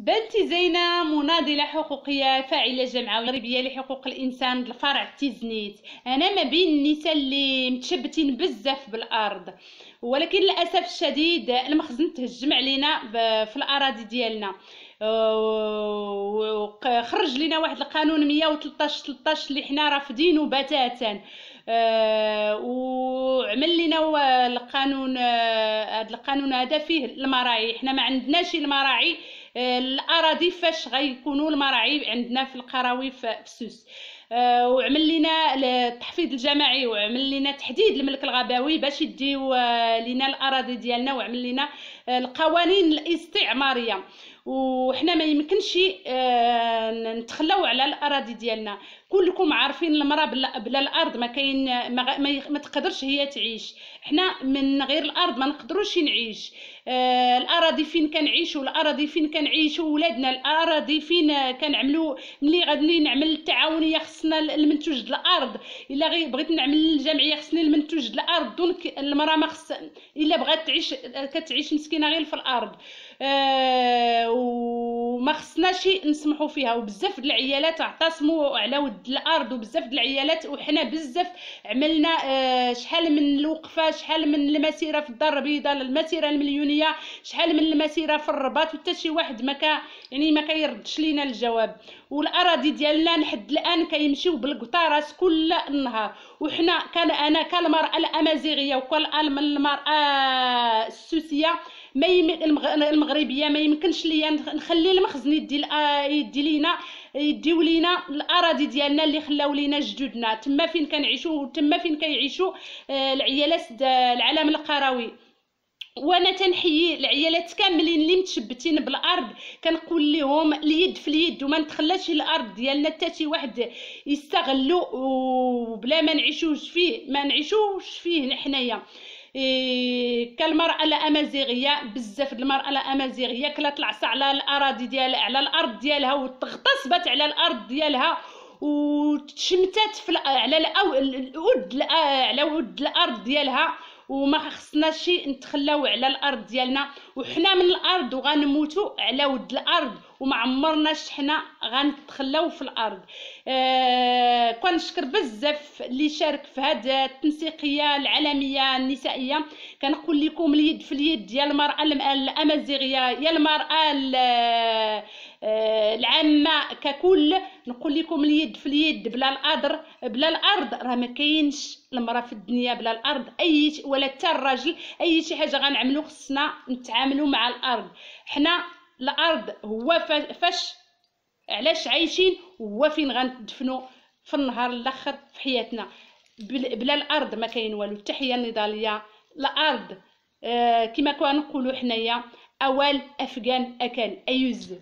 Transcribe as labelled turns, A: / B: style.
A: بنتي زينة مناضلة حقوقية فاعلة جمعوية مغربية لحقوق الإنسان الفرع تيزنيت. أنا ما بين النساء اللي متشبتين بزاف بالأرض ولكن للأسف الشديد المخزن تهجم علينا في الأراضي ديالنا. خرج لنا واحد القانون 113 13 اللي حنا رافضينه بتاتا أه وعمل لنا القانون هذا القانون هذا فيه المراعي. حنا ما عندناش المراعي الأراضي فاش غيكونوا المراعي عندنا في القراوي في سوس. آه، وعمل لنا التحفيظ الجماعي وعمل لنا تحديد الملك الغابوي باش يديو آه، لنا الأراضي ديالنا وعمل لنا آه، القوانين الاستعمارية. وحنا ما يمكنش نتخلاو على الأراضي ديالنا. كلكم عارفين المرأة بلا, بلا الأرض ما كاين ما, ما, ما تقدرش هي تعيش. حنا من غير الأرض ما نقدروش نعيش. آه الأراضي فين كنعيشوا؟ الأراضي فين كنعيشوا؟ ولادنا الأراضي فين كنعملوا؟ ملي غادي نعمل التعاونية خصنا المنتوج الأرض. إلا غي بغيت نعمل الجمعية خصني المنتوج الأرض. دونك المرأة ما خص إلا بغات تعيش كتعيش مسكينة غير في الأرض. آه وما خصناش نسمحوا فيها. وبزاف د العيالات اعتصموا على ود الأرض وبزاف د العيالات وحنا بزاف عملنا آه شحال من الوقفة شحال من المسيرة في الدار البيضاء المسيرة المليونية شحال من المسيرة في الرباط. وحتى شي واحد ما كا يعني ما كيردش لينا الجواب. والأراضي ديالنا لحد الآن كيمشيو بالقطارات كل النهار وحنا كان أنا كالمراه الأمازيغية وكالمراه السوسية ما المغربية ما يمكنش ليا نخلي المخزن يدي يدي لينا يديو لينا الأراضي ديالنا اللي خلاو لينا جدودنا. تما فين كنعيشوا تما فين كيعيشوا آه، العيالات العالم القروي. وأنا تنحيي العيالات كاملين اللي متشبتين بالارض كنقول لهم اليد في اليد وما نتخلاش الأرض ديالنا حتى شي واحد يستغلو وبلا ما نعيشوش فيه ما نعيشوش فيه حنايا إيه كالمرأة الأمازيغية بزاف المرأة الأمازيغية كلات العصا على الأراضي ديالها على الأرض ديالها وتغتصبت على الأرض ديالها وتشمتات في على الود على ود الأرض ديالها. وما خصناش نتخلاو على الأرض ديالنا. وحنا من الأرض وغنموتوا على ود الأرض وما عمرناش حنا غنتخلاو في الأرض. آه كنشكر بزاف اللي شارك في هذه التنسيقية العالمية النسائية. كنقول لكم اليد في اليد ديال المرأة الأمازيغية يا المرأة العامة ككل نقول لكم اليد في اليد بلا الأرض بلا الأرض. راه ما كاينش المرأة في الدنيا بلا الأرض. أي ولا حتى الراجل أي شي حاجة غنعملو خصنا نتعاملوا مع الأرض. حنا الأرض هو فاش علاش عايشين؟ هو فين غندفنوا في النهار الأخر في حياتنا؟ بلا الأرض ما كاين والو. التحيه النضالية الأرض آه كما كنقولوا حنايا أول أفغان أكل أيوز.